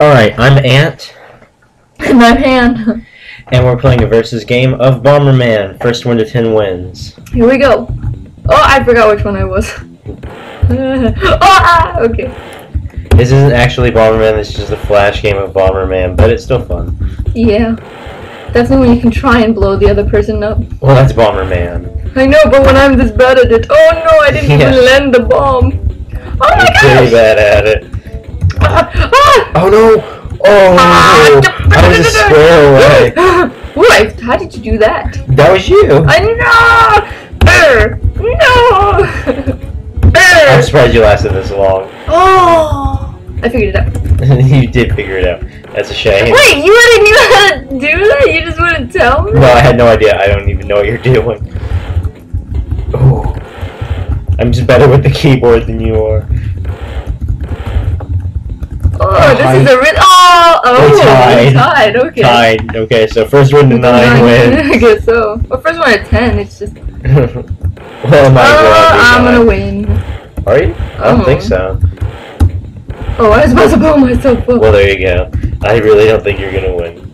Alright, I'm Ant, and I'm Han. and we're playing a versus game of Bomberman. First one to ten wins. Here we go. Oh, I forgot which one I was. oh, ah, okay. This isn't actually Bomberman, this is just a flash game of Bomberman, but it's still fun. Yeah. Definitely when you can try and blow the other person up. Well, that's Bomberman. I know, but when I'm this bad at it. Oh no, I didn't Yeah. even land the bomb. Oh my You're pretty gosh! bad at it. Oh no! Oh, I was a square away. What? How did you do that? That was you. I know! Err! No! I'm surprised you lasted this long. Oh! I figured it out. you did figure it out. That's a shame. Wait, you didn't know how to do that? You just wouldn't tell me? No, I had no idea. I don't even know what you're doing. Oh, I'm just better with the keyboard than you are. Oh, this is a real. Oh! Oh! We tied. tied. Okay. Tied. Okay, so first one to the nine wins. I guess so. Well, first one at ten, it's just. well, might as Oh, uh, I'm nine. gonna win. Are you? I don't think Oh. so. Oh, I was about to blow myself up. Well, there you go. I really don't think you're gonna win.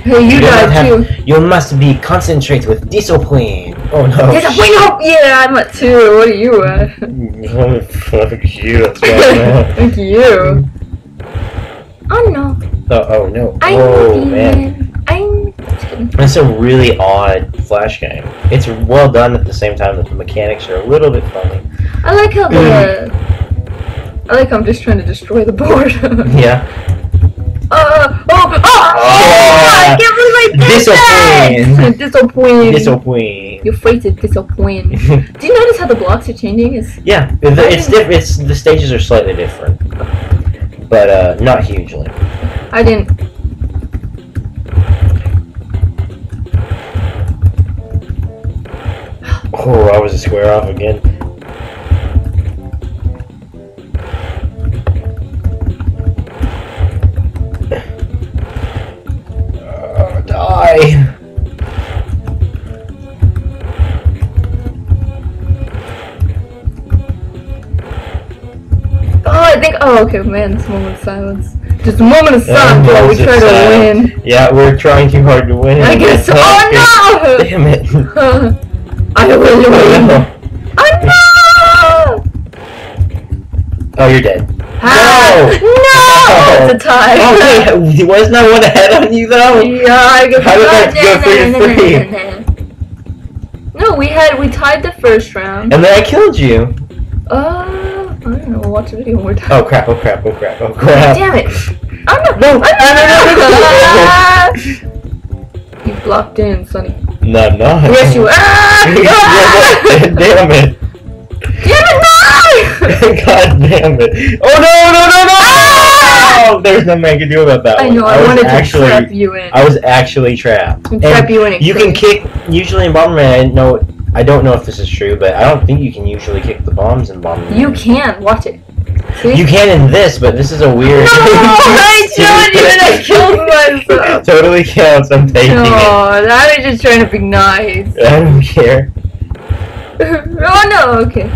hey, you You have- too. You must be concentrate with discipline. Oh no. Wait, no! Yeah, I'm at two. What are you at? Oh, fuck you. That's bad. Thank you. Oh no. oh, oh no. I'm oh being- man. I'm. It's a really odd flash game. It's well done at the same time that the mechanics are a little bit funny. I like how the. I like how I'm just trying to destroy the board. Yeah. Uh, oh, oh, Oh, I can't believe I did that! Disappoint. Disappoint. You're afraid to disappoint. Do you notice how the blocks are changing? It's, yeah, it- it's diff- It's the stages are slightly different, but uh, not hugely. I didn't. Oh, I was a square off again. Uh, die. Oh, I think. Oh, okay, man. This moment of silence. Just a moment of Yeah, silence while we try to silence. win. Yeah, we're trying too hard to win. I guess. so. Oh no! Damn it. I will win. Oh no! Oh, you're dead. Ah, no! It's a tie. Oh, wait, wasn't one ahead on you though? Yeah, I guess. How did that no, go no, three to no, no, three? no, no, no. No, we had we tied the first round. And then I killed you. Uh, I don't know. We'll watch the video one more time. Oh crap! Oh crap! Oh crap! Oh crap! Damn it! Oh no! No, Oh, no, no, no, You blocked in, Sonny. No, I'm not. Yes, you. Yeah, Ah! damn it! Damn it! No! God damn it! Oh no! No! No! No! Oh, there's nothing I can do about that I one. know. I, was wanted actually, to trap you in. I was actually trapped. And trap you in. You can kick. Usually in Bomberman, I know. I don't know if this is true, but I don't think you can usually kick the bombs in Bomberman. You can watch it. You can in this, but this is a weird. No, I showed you and I killed myself. totally counts. I'm taking No, it. I was just trying to be nice. I don't care. oh no, okay.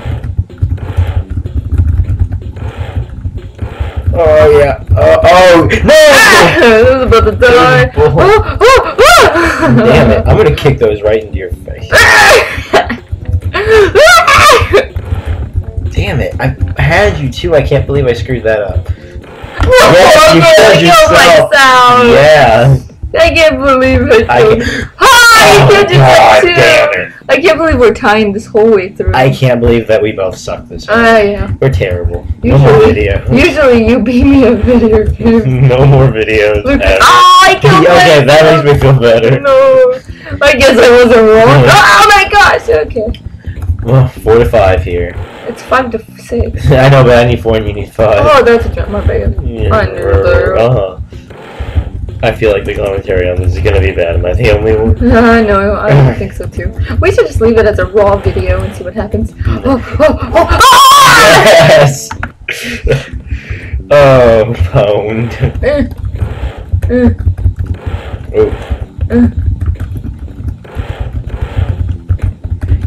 Oh yeah. Uh, oh no! Ah, I was about to die. Oh, oh, oh. Damn it! I'm gonna kick those right into your face. Damn it! I had you too. I can't believe I screwed that up. Yes, you killed yourself. myself. Yeah. I can't believe it. I too. can't- Hi, Oh, you did God too. it! I can't believe we're tying this whole way through. I can't believe that we both suck this. Ah, round. yeah. We're terrible. No more Usually- video. Usually you beat me a video no more videos. Look, ever. oh, I killed okay, that makes me feel better. No, I guess I wasn't wrong. Oh my gosh. Okay, Well, four to five here. it's five to six. I know, but I need four and you need five. Oh, that's a jump. My bad. Yeah, I knew uh-huh. I feel like the commentary on this is gonna be bad. Am I the only one? I know. I don't think so too. We should just leave it as a raw video and see what happens. Oh, oh, oh, oh! Yes. oh, pound. Eh, eh. Oh.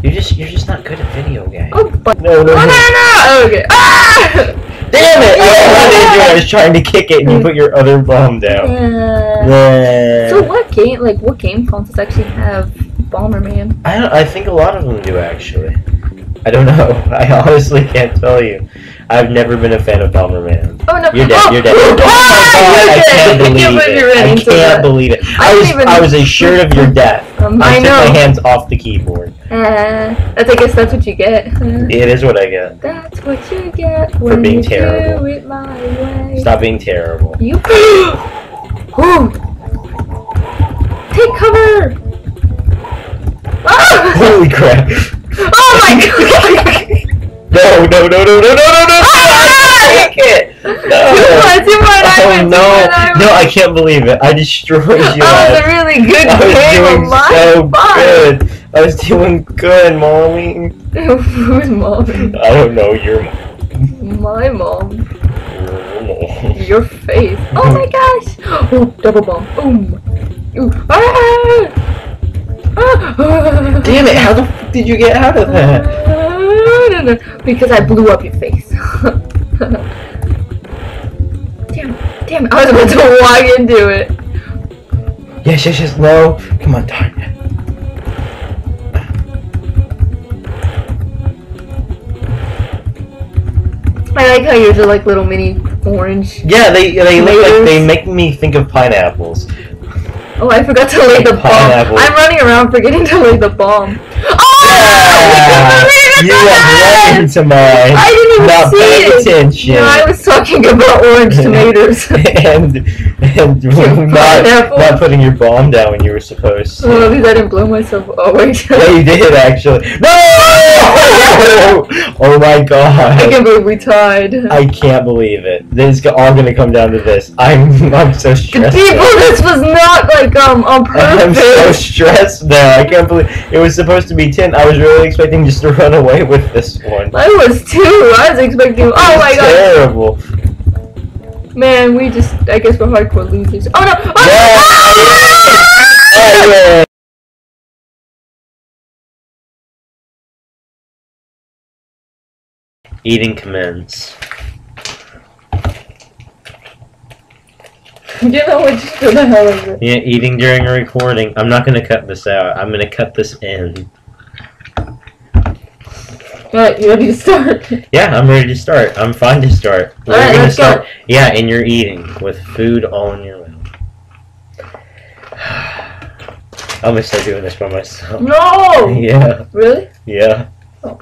You're just you're just not good at video games. Oh, but No, no, oh, no, no. no, no. Okay. Ah! Damn it! I wanted to do it. I was trying to kick it, and you put your other bomb down. Yeah. Yeah. So what game, like what game consoles actually have Bomberman? I don't, I think a lot of them do actually. I don't know. I honestly can't tell you. I've never been a fan of Bomberman. Oh no! You're dead. Oh! You're dead. Oh, my god! I can't believe it. I can't believe it. I was even- I was assured of your death. Um, I I took my hands off the keyboard. Uh, I guess that's what you get. Uh, It is what I get. That's what you get when being you terrible. do it my way. Stop being terrible. You. Ooh. Take cover. Ah! Holy crap! Oh my god! No, no, no, no, no, no, no, no! I can't. No. Too much, too much. Oh no, no! I can't believe it. I destroyed you. That was a really good I game of mine. So good. I was doing good, mommy. Who's mommy? I don't know. Your mom. My mom. Your face. Oh my gosh! Oh, double bomb. Boom. Ooh. Ah! Ah! ah! Damn it! How the f did you get out of that? I don't know. Because I blew up your face. damn, damn, I was about to walk into it. Yes, yes, yes. low. Come on, darn it. I like how yours are like little mini orange. Yeah, they they look like they make me think of pineapples. Oh, I forgot to lay the bomb. I'm running around forgetting to lay the bomb. Oh! Yeah, you are run into my I didn't even Not see paying it. attention. No, I was talking about orange tomatoes. and and not Pineapple. not putting your bomb down when you were supposed to. well, at least I didn't blow myself. Oh wait. Yeah, you did actually. No! Oh my god! I can't believe we tied. I can't believe it. This is all gonna come down to this. I'm I'm so stressed. People, now. this was not like um on purpose. I'm so stressed now. I can't believe it was supposed to be ten. I was really expecting just to run away with this one. I was too. I was expecting. Oh my god, Terrible. man, we just. I guess we're hardcore losers. Oh no! Oh, Yeah. Oh, yeah. Eating commence. You know what? Just the hell of it. Yeah, eating during a recording. I'm not gonna cut this out. I'm gonna cut this in. Alright, you ready to start? Yeah, I'm ready to start. I'm fine to start. We're Alright, gonna let's start. go. Yeah, and you're eating with food all in your mouth. I'm gonna start doing this by myself. No! Yeah, Really? yeah. Oh.